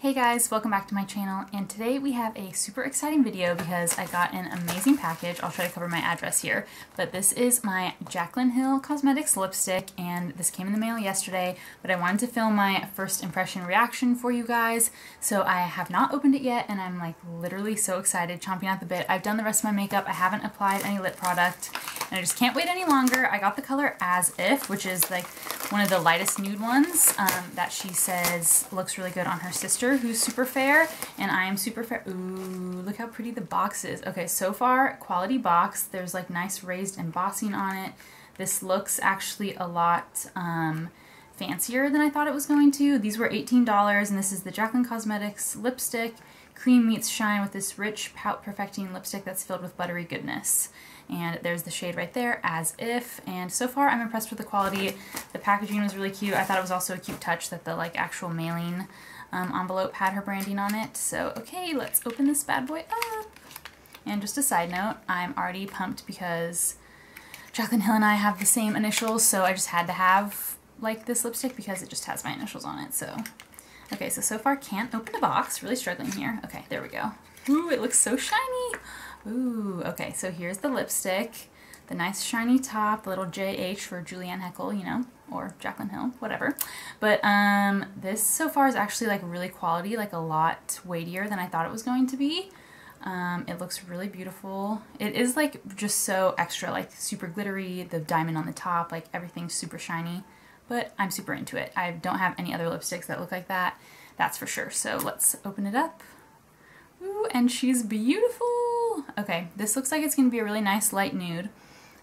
Hey guys, welcome back to my channel and today we have a super exciting video because I got an amazing package. I'll try to cover my address here, but this is my Jaclyn Hill Cosmetics lipstick and this came in the mail yesterday, but I wanted to film my first impression reaction for you guys. So I have not opened it yet and I'm like literally so excited, chomping at the bit. I've done the rest of my makeup. I haven't applied any lip product and I just can't wait any longer. I got the color As If, which is like one of the lightest nude ones um, that she says looks really good on her sister who's super fair and I am super fair. Ooh, look how pretty the box is. Okay, so far, quality box. There's like nice raised embossing on it. This looks actually a lot um, fancier than I thought it was going to. These were $18 and this is the Jaclyn Cosmetics lipstick. Cream meets shine with this rich pout perfecting lipstick that's filled with buttery goodness and there's the shade right there, As If, and so far I'm impressed with the quality. The packaging was really cute. I thought it was also a cute touch that the like actual mailing um, envelope had her branding on it. So okay, let's open this bad boy up. And just a side note, I'm already pumped because Jaclyn Hill and I have the same initials, so I just had to have like this lipstick because it just has my initials on it. So okay, so so far can't open the box. Really struggling here. Okay, there we go. Ooh, it looks so shiny. Ooh, okay, so here's the lipstick. The nice shiny top, little JH for Julianne Heckel, you know, or Jaclyn Hill, whatever. But um, this so far is actually like really quality, like a lot weightier than I thought it was going to be. Um, it looks really beautiful. It is like just so extra, like super glittery, the diamond on the top, like everything's super shiny. But I'm super into it. I don't have any other lipsticks that look like that, that's for sure. So let's open it up. Ooh, and she's beautiful. Okay, this looks like it's going to be a really nice light nude.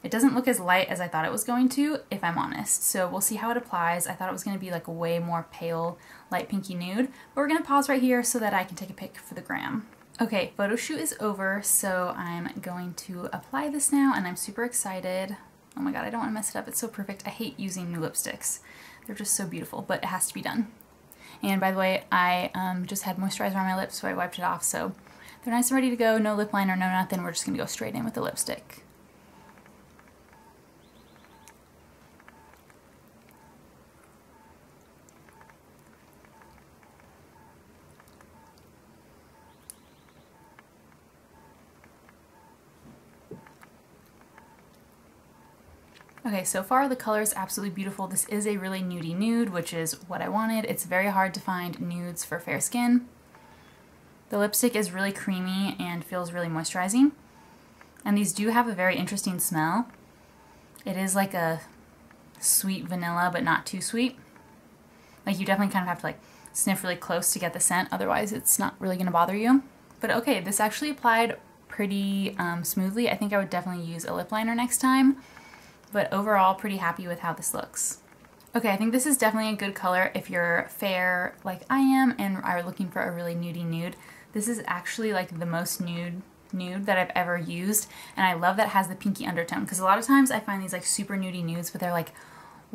It doesn't look as light as I thought it was going to, if I'm honest. So we'll see how it applies. I thought it was going to be like a way more pale, light pinky nude. But we're going to pause right here so that I can take a pic for the gram. Okay, photo shoot is over, so I'm going to apply this now, and I'm super excited. Oh my god, I don't want to mess it up. It's so perfect. I hate using new lipsticks. They're just so beautiful, but it has to be done. And by the way, I um, just had moisturizer on my lips, so I wiped it off, so they're nice and ready to go. No lip liner, no nothing. We're just going to go straight in with the lipstick. Okay, so far the color is absolutely beautiful. This is a really nudie nude, which is what I wanted. It's very hard to find nudes for fair skin. The lipstick is really creamy and feels really moisturizing. And these do have a very interesting smell. It is like a sweet vanilla, but not too sweet. Like you definitely kind of have to like sniff really close to get the scent, otherwise it's not really gonna bother you. But okay, this actually applied pretty um, smoothly. I think I would definitely use a lip liner next time but overall pretty happy with how this looks. Okay, I think this is definitely a good color if you're fair like I am and are looking for a really nudie nude. This is actually like the most nude nude that I've ever used and I love that has the pinky undertone because a lot of times I find these like super nudie nudes but they're like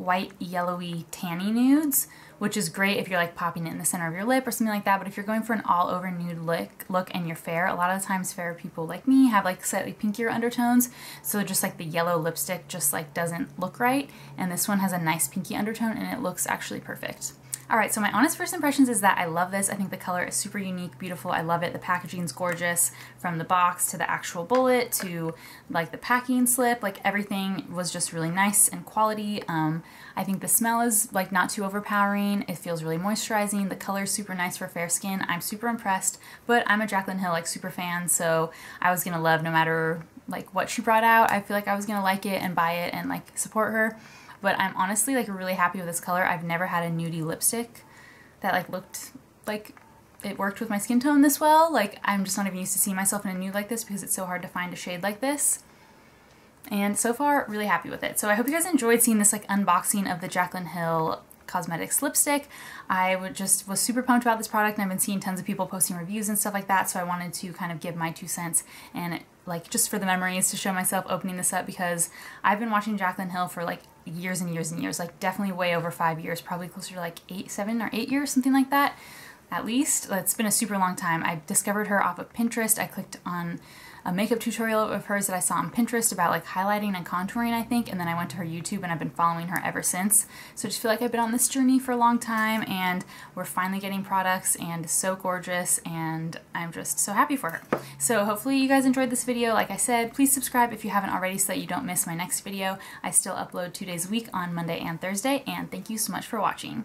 white, yellowy, tanny nudes, which is great if you're like popping it in the center of your lip or something like that. But if you're going for an all over nude look, look and you're fair, a lot of times fair people like me have like slightly pinkier undertones. So just like the yellow lipstick just like doesn't look right. And this one has a nice pinky undertone and it looks actually perfect. Alright, so my honest first impressions is that I love this. I think the color is super unique, beautiful. I love it. The packaging's gorgeous. From the box to the actual bullet to like the packing slip, like everything was just really nice and quality. Um, I think the smell is like not too overpowering. It feels really moisturizing. The color is super nice for fair skin. I'm super impressed, but I'm a Jaclyn Hill like super fan, so I was gonna love no matter like what she brought out. I feel like I was gonna like it and buy it and like support her. But I'm honestly like really happy with this color. I've never had a nudie lipstick that like looked like it worked with my skin tone this well. Like I'm just not even used to seeing myself in a nude like this because it's so hard to find a shade like this. And so far, really happy with it. So I hope you guys enjoyed seeing this like unboxing of the Jaclyn Hill Cosmetics lipstick. I would just was super pumped about this product and I've been seeing tons of people posting reviews and stuff like that so I wanted to kind of give my two cents and like just for the memories to show myself opening this up because I've been watching Jaclyn Hill for like years and years and years, like definitely way over five years, probably closer to like eight, seven or eight years, something like that at least. It's been a super long time. I discovered her off of Pinterest. I clicked on a makeup tutorial of hers that I saw on Pinterest about like highlighting and contouring, I think, and then I went to her YouTube and I've been following her ever since. So I just feel like I've been on this journey for a long time and we're finally getting products and so gorgeous and I'm just so happy for her. So hopefully you guys enjoyed this video. Like I said, please subscribe if you haven't already so that you don't miss my next video. I still upload two days a week on Monday and Thursday and thank you so much for watching.